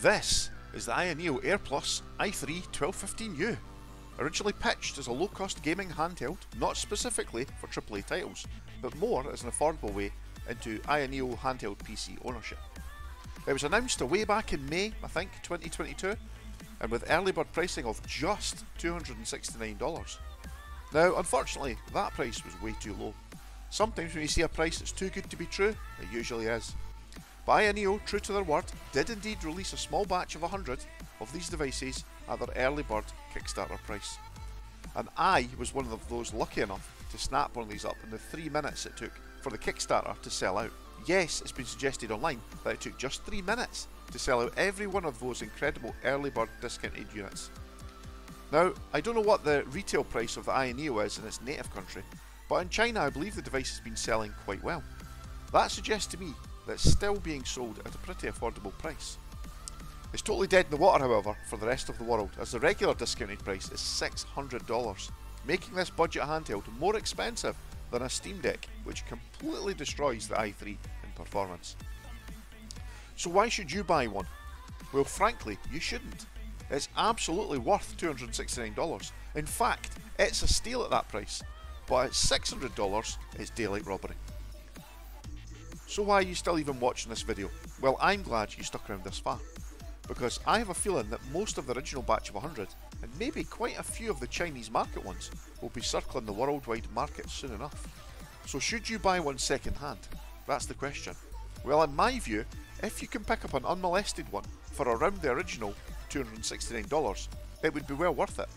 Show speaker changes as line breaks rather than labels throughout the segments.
This is the AYANEO AirPlus i3 1215U. Originally pitched as a low-cost gaming handheld, not specifically for AAA titles, but more as an affordable way into AYANEO handheld PC ownership. It was announced way back in May, I think, 2022, and with early bird pricing of just $269. Now, unfortunately, that price was way too low. Sometimes when you see a price that's too good to be true, it usually is. AYANEO, true to their word, did indeed release a small batch of 100 of these devices at their early bird Kickstarter price. And I was one of those lucky enough to snap one of these up in the 3 minutes it took for the Kickstarter to sell out. Yes, it's been suggested online that it took just 3 minutes to sell out every one of those incredible early bird discounted units. Now, I don't know what the retail price of the AYANEO is in its native country, but in China I believe the device has been selling quite well. That suggests to me that it's still being sold at a pretty affordable price. It's totally dead in the water, however, for the rest of the world, as the regular discounted price is $600, making this budget handheld more expensive than a Steam Deck, which completely destroys the i3 in performance. So why should you buy one? Well, frankly, you shouldn't. It's absolutely worth $269. In fact, it's a steal at that price, but at $600, it's daylight robbery. So why are you still even watching this video? Well, I'm glad you stuck around this far because I have a feeling that most of the original batch of 100, and maybe quite a few of the Chinese market ones, will be circling the worldwide market soon enough. So should you buy one second hand? That's the question. Well, in my view, if you can pick up an unmolested one for around the original $269, it would be well worth it.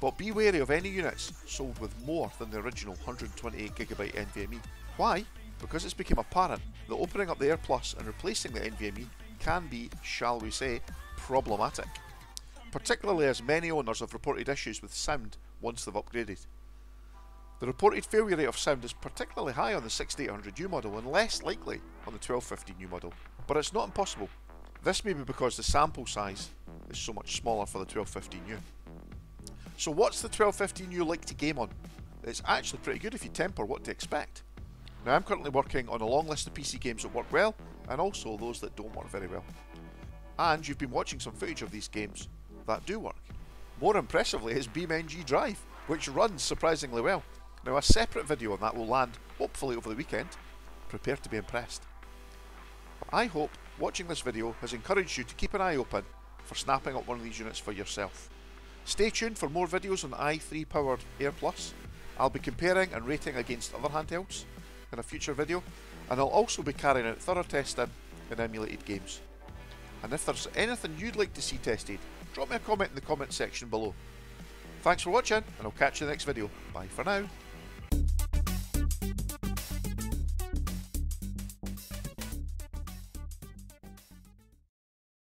But be wary of any units sold with more than the original 128GB NVMe. Why? Because it's become apparent that opening up the Air Plus and replacing the NVMe can be, shall we say, problematic, particularly as many owners have reported issues with sound once they've upgraded. The reported failure rate of sound is particularly high on the 6800U model and less likely on the 1215U model, but it's not impossible. This may be because the sample size is so much smaller for the 1215U. So what's the 1215U like to game on? It's actually pretty good if you temper what to expect. Now I'm currently working on a long list of PC games that work well and also those that don't work very well. And you've been watching some footage of these games that do work. More impressively is BeamNG Drive, which runs surprisingly well. Now a separate video on that will land, hopefully over the weekend. Prepare to be impressed. I hope watching this video has encouraged you to keep an eye open for snapping up one of these units for yourself. Stay tuned for more videos on i3 powered Air Plus. I'll be comparing and rating against other handhelds in a future video and I'll also be carrying out thorough testing in emulated games. And if there's anything you'd like to see tested, drop me a comment in the comment section below. Thanks for watching, and I'll catch you in the next video. Bye for now.